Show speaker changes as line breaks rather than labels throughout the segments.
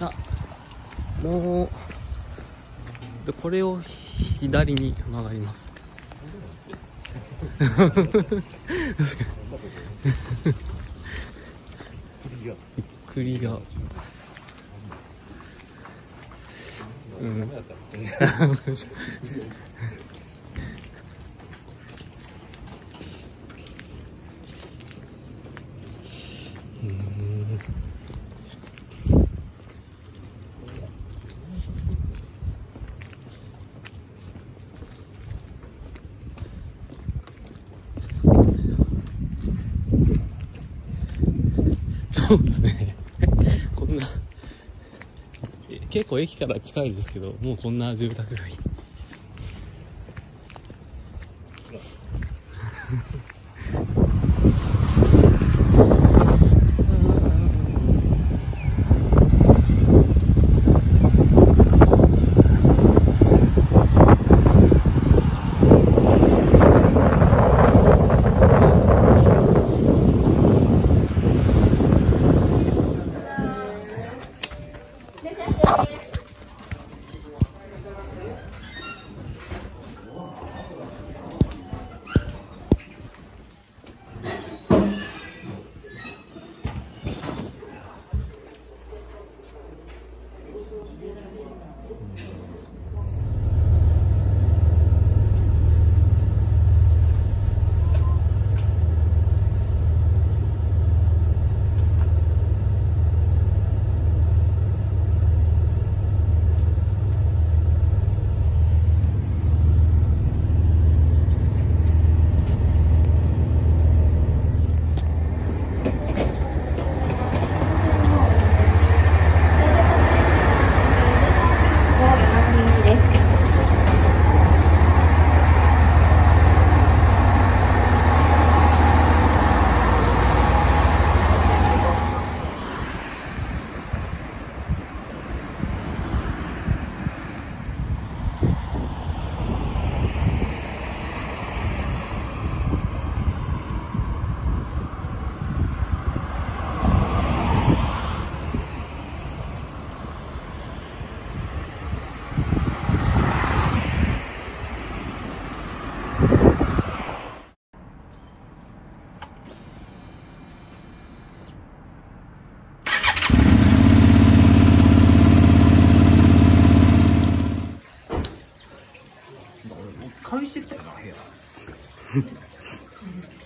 あもう。でこれを左に曲がります。確かに。栗がうんうん。そうですね。こんな結構駅から近いですけどもうこんな住宅街。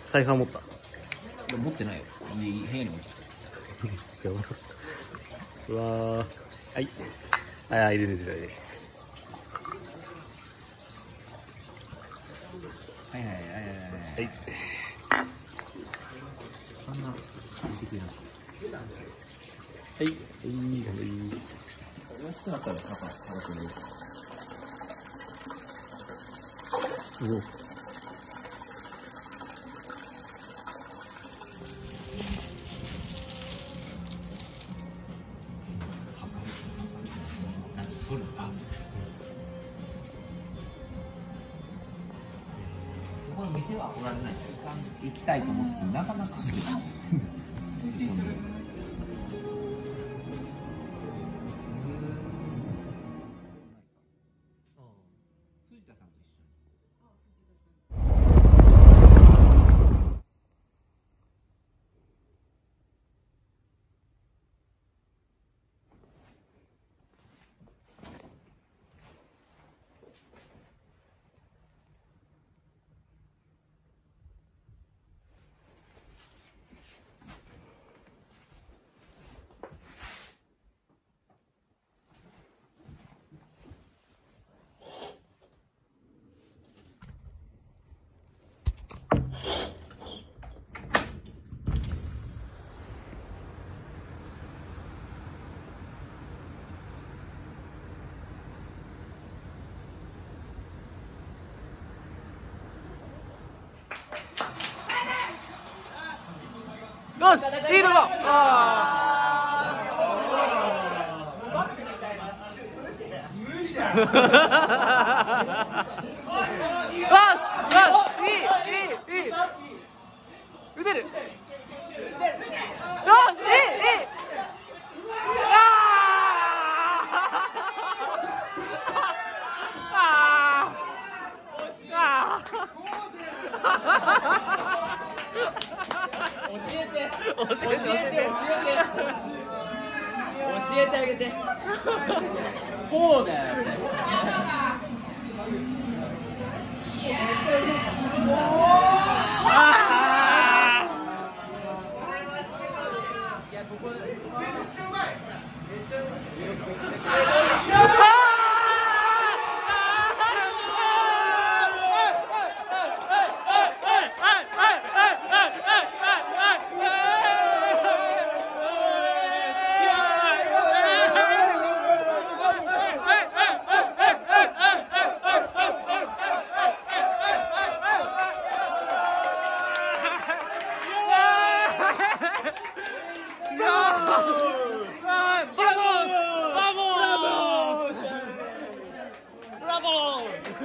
財布は持った？
持ってないよ。い部屋に持ってき
やば。うわー。はい。ああ入れる入れる入れる。
たはいはいはいはいはい。
はい。
そんな見てくれな
はい。はい。はい
大きくなったら肩腹くれる。
おお
この店はおられない。行きたいと思ってなかなか。
よしいいのだ。あー。よしよしいいいいいい。打てる。あいいいい。
ああ教えて教えて。教えてあげて。こうだよい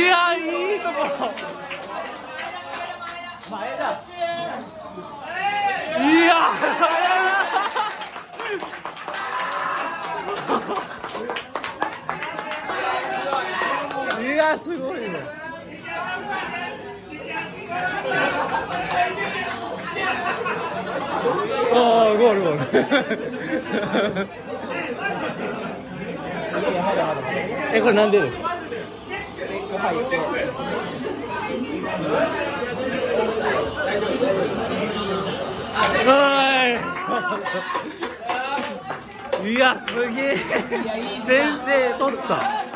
や
いいとこ。ろ
前だ
いやいやすごいね。ああゴールゴール。えこれなんでですか？
チェック入って
はい。いやすげえ。先生取った。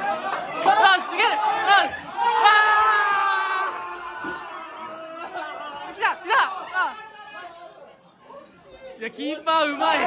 いやキーパーうまい